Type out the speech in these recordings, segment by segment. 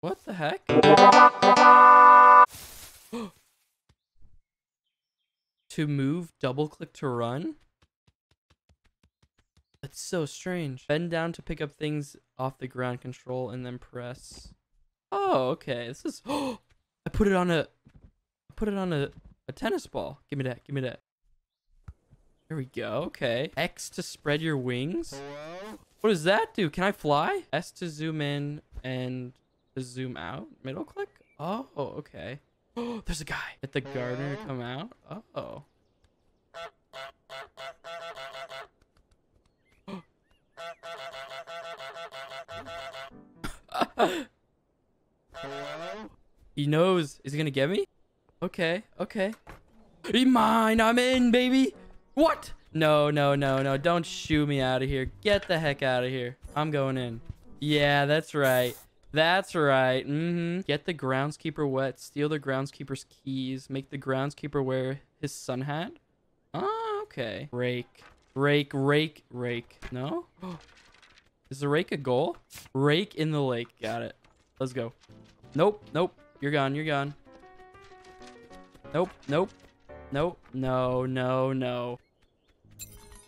What the heck? to move, double click to run? That's so strange. Bend down to pick up things off the ground control and then press. Oh, okay. This is I put it on a I put it on a, a tennis ball. Give me that. Give me that. There we go. Okay. X to spread your wings. What does that do? Can I fly? S to zoom in and to zoom out. Middle click? Oh, okay. Oh, there's a guy. Get the gardener come out. Uh Oh. he knows. Is he gonna get me? Okay, okay. He mine. I'm in, baby. What? No, no, no, no. Don't shoo me out of here. Get the heck out of here. I'm going in. Yeah, that's right. That's right. Mm-hmm. Get the groundskeeper wet. Steal the groundskeeper's keys. Make the groundskeeper wear his sun hat. Oh, okay. Rake. Rake, rake, rake. No? Is the rake a goal? Rake in the lake. Got it. Let's go. Nope, nope. You're gone, you're gone. Nope, nope. Nope. No, no, no.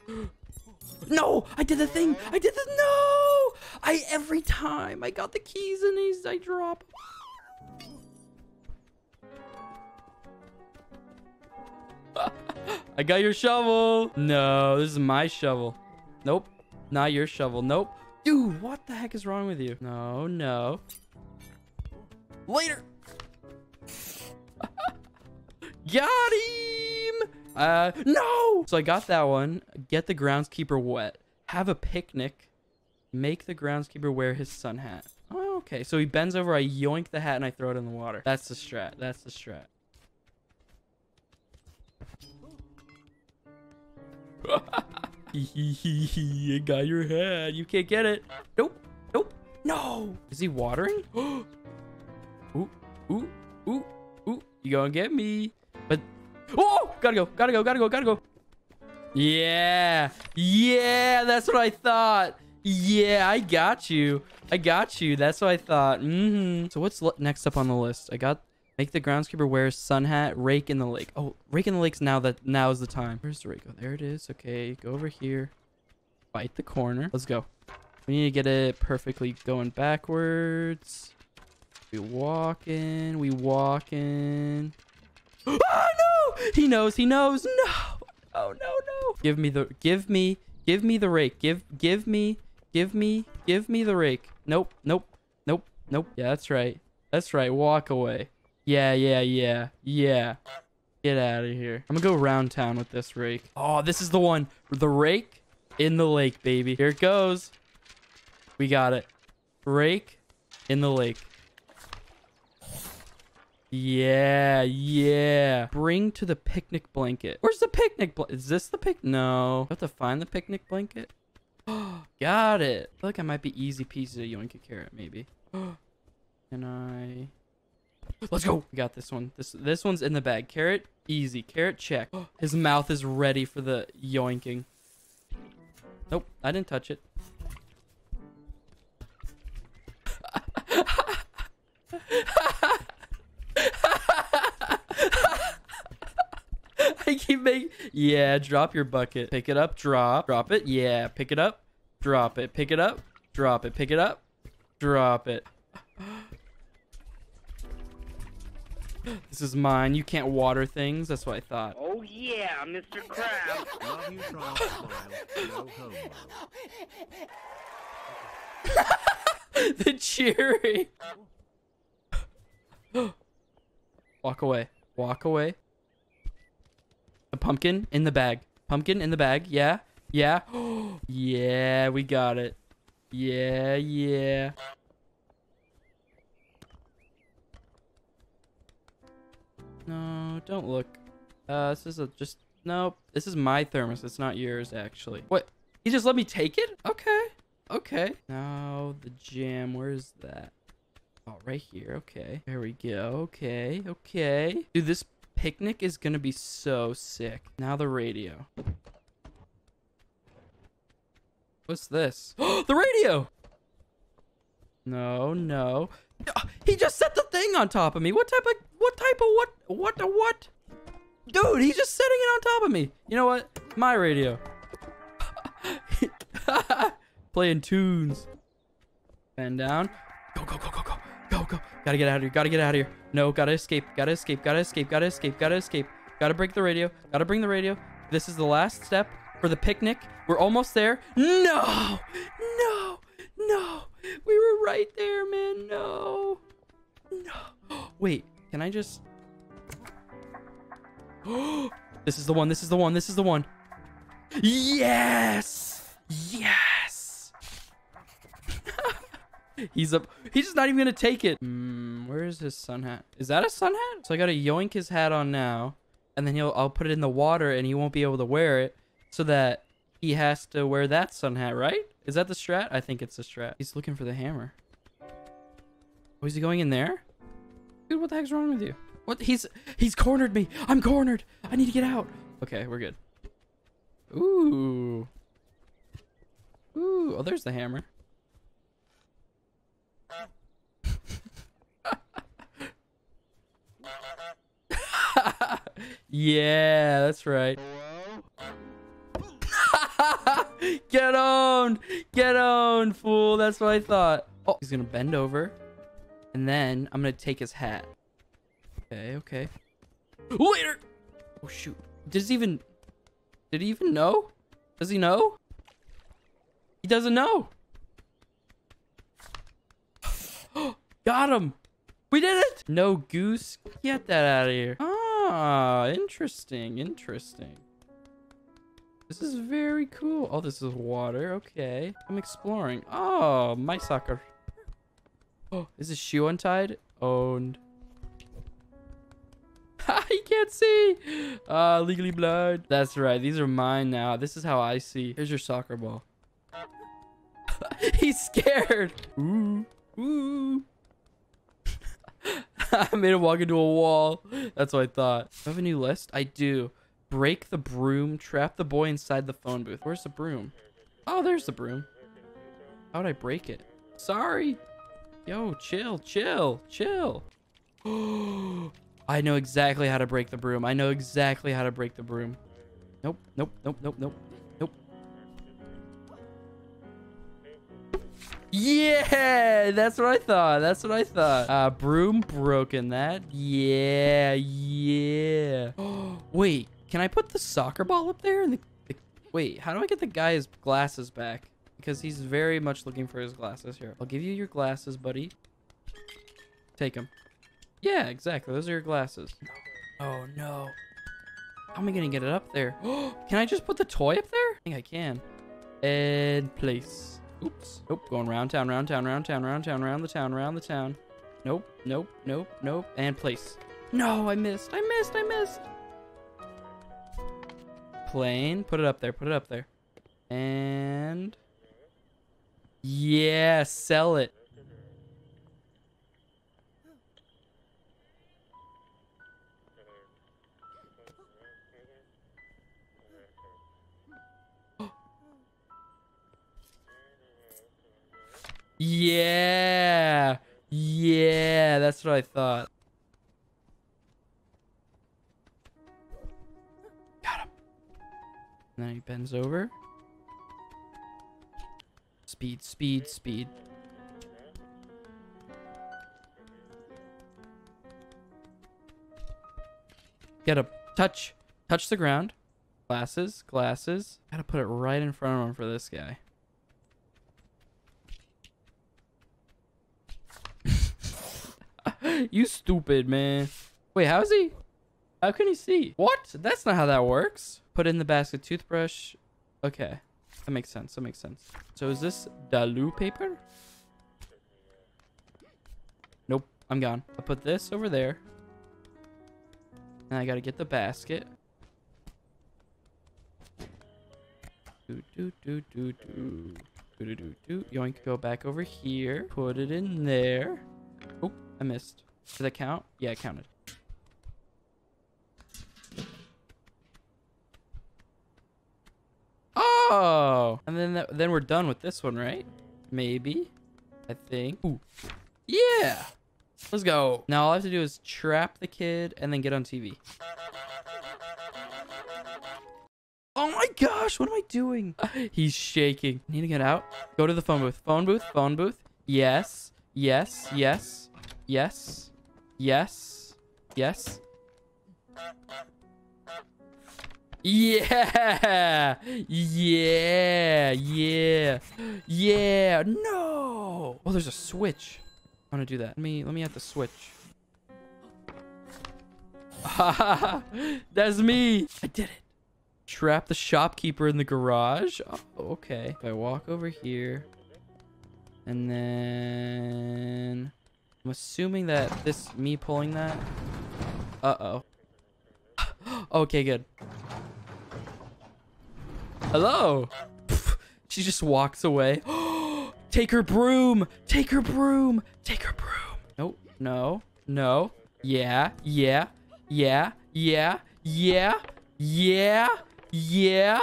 no! I did the thing! I did the no! I every time I got the keys and these I drop. I got your shovel. No, this is my shovel. Nope. Not your shovel. Nope. Dude, what the heck is wrong with you? No, no. Later. got him. Uh, no. So I got that one. Get the groundskeeper wet. Have a picnic. Make the groundskeeper wear his sun hat. Oh, okay. So he bends over, I yoink the hat, and I throw it in the water. That's the strat. That's the strat. I got your hat. You can't get it. Nope. Nope. No. Is he watering? ooh, ooh, ooh, ooh. You gonna get me. But, oh, gotta go, gotta go, gotta go, gotta go. Yeah. Yeah, that's what I thought. Yeah, I got you. I got you. That's what I thought. Mm-hmm. So what's next up on the list? I got Make the groundskeeper wear sun hat. Rake in the lake. Oh, rake in the lake's now that now is the time. Where's the rake? Oh, there it is. Okay, go over here. Bite the corner. Let's go. We need to get it perfectly going backwards. We walk in. We walk in. Oh no! He knows. He knows. No. Oh no no. Give me the. Give me. Give me the rake. Give. Give me. Give me. Give me the rake. Nope. Nope. Nope. Nope. Yeah, that's right. That's right. Walk away. Yeah, yeah, yeah, yeah. Get out of here. I'm gonna go around town with this rake. Oh, this is the one. The rake in the lake, baby. Here it goes. We got it. Rake in the lake. Yeah, yeah. Bring to the picnic blanket. Where's the picnic blanket? Is this the pic? No. I have to find the picnic blanket. got it. I feel like I might be easy peasy to yoink a carrot, maybe. Can I... Let's go. We got this one. This this one's in the bag. Carrot, easy. Carrot, check. His mouth is ready for the yoinking. Nope, I didn't touch it. I. Yeah, drop your bucket. Pick it up, drop. Drop it. Yeah, pick it up. Drop it. Pick it up. Drop it. Pick it up. Drop it. This is mine. You can't water things. That's what I thought. Oh yeah, Mr. Krabs. Love you, the cheering. Walk away. Walk away. Pumpkin in the bag. Pumpkin in the bag. Yeah. Yeah. yeah, we got it. Yeah, yeah. No, don't look. Uh, this is a just... Nope. This is my thermos. It's not yours, actually. What? He just let me take it? Okay. Okay. Now, the jam. Where's that? Oh, right here. Okay. There we go. Okay. Okay. Dude, this picnic is gonna be so sick. Now the radio. What's this? the radio! No, no. Ah, He just set the thing on top of me. What type of what type of what what what? Dude, he's just setting it on top of me. You know what? My radio. Playing tunes. Bend down. Go, go, go. Go, go. Gotta get out of here. Gotta get out of here. No, gotta escape. Gotta escape. Gotta escape. Gotta escape. Gotta escape. Gotta break the radio. Gotta bring the radio. This is the last step for the picnic. We're almost there. No! No! No! We were right there, man. No. No. Wait, can I just. this is the one. This is the one. This is the one. Yes! Yes! He's up. He's just not even gonna take it. Mm, where is his sun hat? Is that a sun hat? So I gotta yoink his hat on now, and then he'll. I'll put it in the water, and he won't be able to wear it, so that he has to wear that sun hat, right? Is that the strat? I think it's the strat. He's looking for the hammer. Oh, is he going in there? Dude, what the heck's wrong with you? What? He's he's cornered me. I'm cornered. I need to get out. Okay, we're good. Ooh. Ooh. Oh, there's the hammer. Yeah, that's right. Get on! Get on, fool! That's what I thought. Oh, he's gonna bend over. And then I'm gonna take his hat. Okay, okay. Later! Oh, shoot. Does he even... Did he even know? Does he know? He doesn't know. Got him! We did it! No goose. Get that out of here. Ah, interesting, interesting. This is very cool. Oh, this is water. Okay. I'm exploring. Oh, my soccer. Oh, is his shoe untied? Owned. he can't see. Uh, legally blind. That's right. These are mine now. This is how I see. Here's your soccer ball. He's scared. Ooh. Ooh. I made him walk into a wall. That's what I thought. Do I have a new list? I do. Break the broom. Trap the boy inside the phone booth. Where's the broom? Oh, there's the broom. How would I break it? Sorry. Yo, chill, chill, chill. I know exactly how to break the broom. I know exactly how to break the broom. Nope, nope, nope, nope, nope, Yeah, that's what I thought. That's what I thought. Uh, broom broken that. Yeah, yeah. Wait, can I put the soccer ball up there? And the, the, wait, how do I get the guy's glasses back? Because he's very much looking for his glasses here. I'll give you your glasses, buddy. Take them. Yeah, exactly. Those are your glasses. Oh, no. How am I going to get it up there? can I just put the toy up there? I think I can. And place. Oops. Nope. Going round town, round town, round town, round town, round the town, round the town. Nope. Nope. Nope. Nope. And place. No, I missed. I missed. I missed. Plane. Put it up there. Put it up there. And... Yeah, sell it. Yeah. Yeah, that's what I thought. Got him. And then he bends over. Speed, speed, speed. Get a touch. Touch the ground. Glasses, glasses. Gotta put it right in front of him for this guy. You stupid, man. Wait, how is he? How can he see? What? That's not how that works. Put in the basket toothbrush. Okay. That makes sense. That makes sense. So is this Dalu paper? Nope. I'm gone. I'll put this over there. And I gotta get the basket. Do do do do do. Do do do do. Yoink, go back over here. Put it in there. Oh, I missed. Did that count? Yeah, it counted. Oh, and then that, then we're done with this one, right? Maybe. I think. Ooh. Yeah. Let's go. Now all I have to do is trap the kid and then get on TV. Oh my gosh, what am I doing? He's shaking. Need to get out. Go to the phone booth. Phone booth, phone booth. Yes, yes, yes, yes, yes, yes. Yeah, yeah, yeah, yeah. No. Oh, there's a switch. I want to do that. Let me let me have the switch. That's me. I did it. Trap the shopkeeper in the garage. Oh, okay. If I walk over here, and then I'm assuming that this me pulling that. Uh oh. okay, good. Hello. she just walks away. Take her broom. Take her broom. Take her broom. Nope. No. No. Yeah. Yeah. Yeah. Yeah. Yeah. Yeah. Yeah.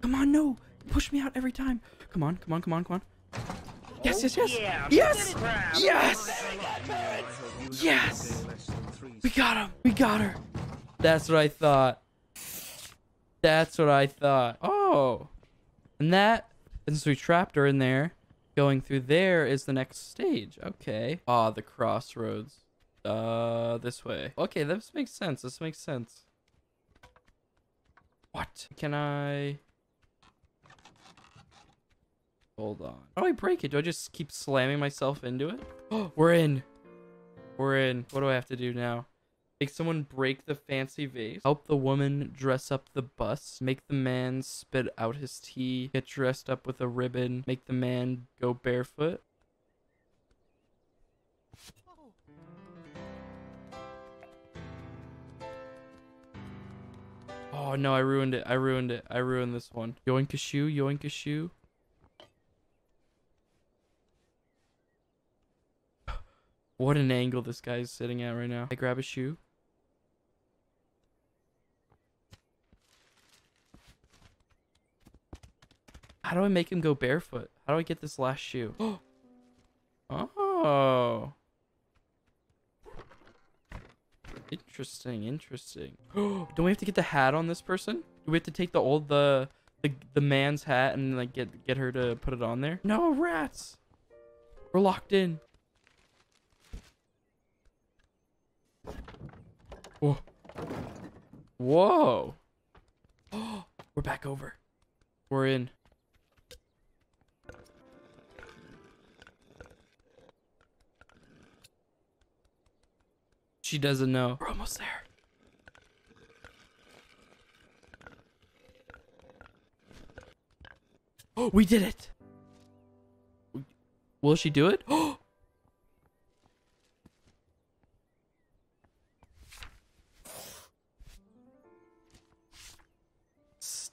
Come on, no. Push me out every time. Come on, come on, come on, come on. Yes, yes, yes. Yeah, Yes. Yes. Yes. We got him. We got her. That's what I thought. That's what I thought. Oh. And that, since we trapped her in there, going through there is the next stage. Okay. Ah, the crossroads. Uh, this way. Okay, this makes sense. This makes sense. What? Can I... Hold on. How do I break it? Do I just keep slamming myself into it? Oh, we're in. We're in. What do I have to do now? Make someone break the fancy vase. Help the woman dress up the bus. Make the man spit out his tea. Get dressed up with a ribbon. Make the man go barefoot. Oh no, I ruined it. I ruined it. I ruined this one. Yoink a shoe, yoink a shoe. What an angle this guy's sitting at right now. I grab a shoe. How do I make him go barefoot? How do I get this last shoe? oh. Interesting, interesting. Don't we have to get the hat on this person? Do we have to take the old the the the man's hat and like get get her to put it on there? No rats. We're locked in. Whoa. Whoa. We're back over. We're in. She doesn't know. We're almost there. Oh, we did it. Will she do it? Oh.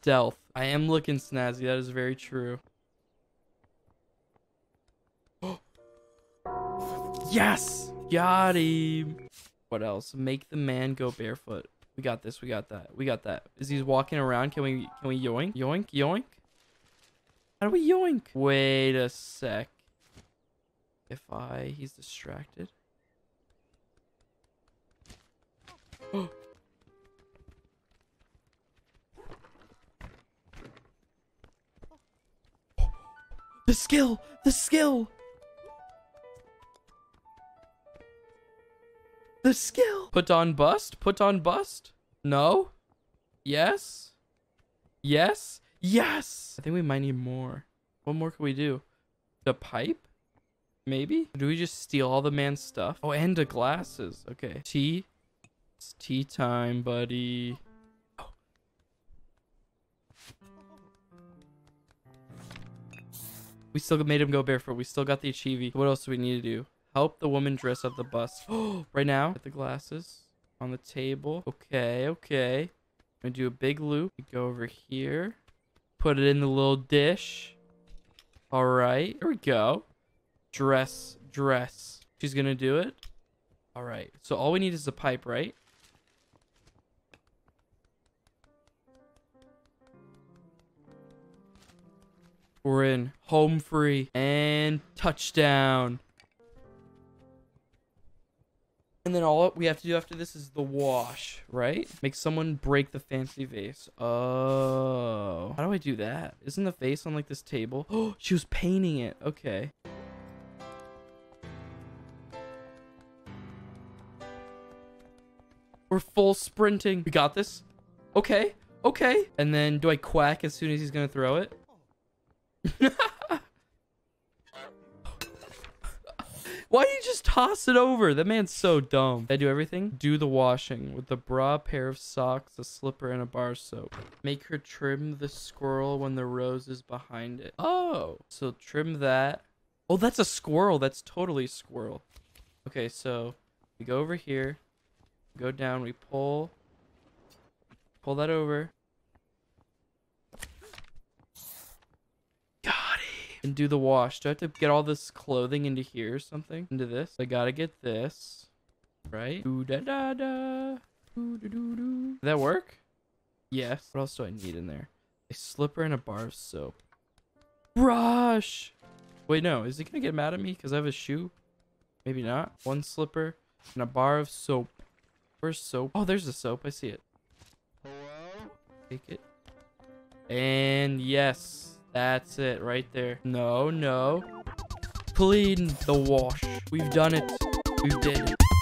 Stealth. I am looking snazzy. That is very true. yes! Got him. What else? Make the man go barefoot. We got this. We got that. We got that. Is he walking around? Can we can we yoink? Yoink? Yoink? How do we yoink? Wait a sec. If I he's distracted. the skill! The skill! The skill. Put on bust? Put on bust? No? Yes? Yes? Yes! I think we might need more. What more can we do? The pipe? Maybe? Do we just steal all the man's stuff? Oh, and the glasses. Okay. Tea? It's tea time, buddy. We still made him go barefoot. We still got the achievement. What else do we need to do? Help the woman dress up the bus. right now, get the glasses on the table. Okay, okay. I'm gonna do a big loop. Go over here. Put it in the little dish. All right, here we go. Dress, dress. She's gonna do it. All right. So all we need is the pipe, right? We're in. Home free. And touchdown. And then all we have to do after this is the wash, right? Make someone break the fancy vase. Oh. How do I do that? Isn't the vase on like this table? Oh, she was painting it. Okay. We're full sprinting. We got this. Okay. Okay. And then do I quack as soon as he's going to throw it? Why do you just toss it over? That man's so dumb. I do everything? Do the washing with a bra, pair of socks, a slipper, and a bar soap. Make her trim the squirrel when the rose is behind it. Oh, so trim that. Oh, that's a squirrel. That's totally squirrel. Okay, so we go over here, go down, we pull, pull that over. Got it. And do the wash. Do I have to get all this clothing into here or something? Into this? I gotta get this. Right? Ooh da da da. Ooh. Did that work? Yes. What else do I need in there? A slipper and a bar of soap. Brush! Wait, no. Is he gonna get mad at me because I have a shoe? Maybe not. One slipper and a bar of soap. Where's soap? Oh, there's the soap. I see it. Take it. And yes, that's it right there. No, no. Clean the wash. We've done it. We did it.